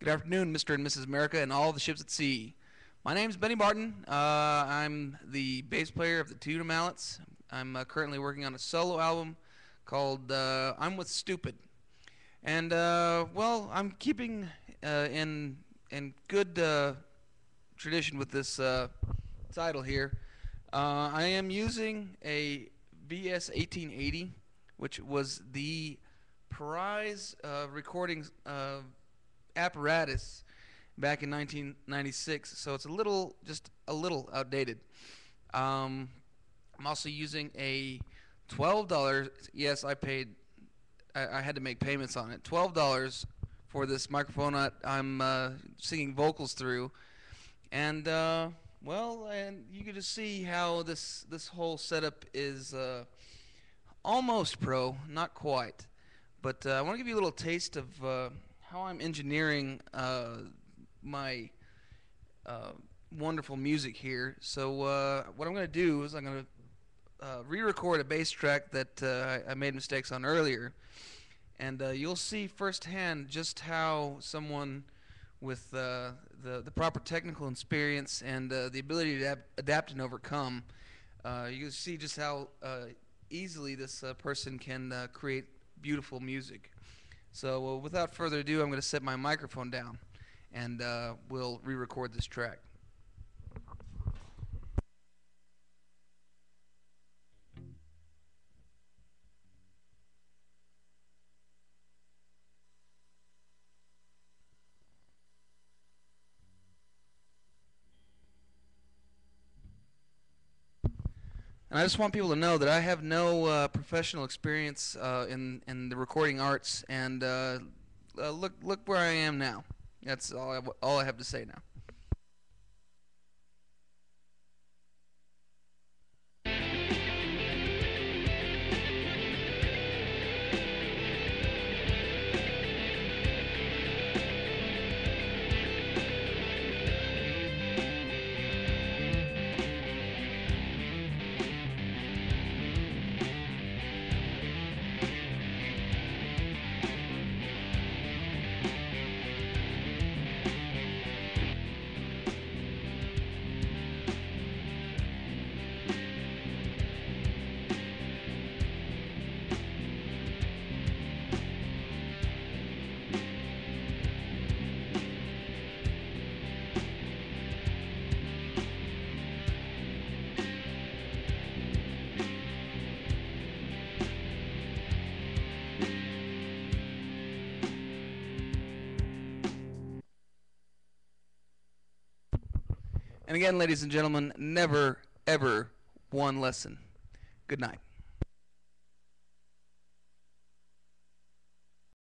Good afternoon, Mr. and Mrs. America and all the ships at sea. My name is Benny Martin. Uh, I'm the bass player of the Tuna Mallets. I'm uh, currently working on a solo album called uh, I'm with Stupid. And, uh, well, I'm keeping uh, in, in good uh, tradition with this title here. I am using a VS 1880, which was the prize recording apparatus back in 1996, so it's a little, just a little outdated. Um, I'm also using a $12. Yes, I paid. I, I, had to make payments on it. $12 for this microphone I, am uh, singing vocals through, and uh, well, and you can just see how this this whole setup is uh, almost pro, not quite. But uh, I want to give you a little taste of uh, how I'm engineering uh, my uh, wonderful music here. So uh, what I'm going to do is I'm going to uh, re-record a bass track that uh, I made mistakes on earlier, and uh, you'll see firsthand just how someone with the the proper technical experience and the ability to adapt and overcome, you'll see just how easily this person can create beautiful music. So uh, without further ado, I'm going to set my microphone down and uh, we'll re-record this track. And I just want people to know that I have no uh, professional experience uh, in in the recording arts, and uh, uh look look where I am now. That's all all I have to say now. And again, ladies and gentlemen, never, ever one lesson. Good night.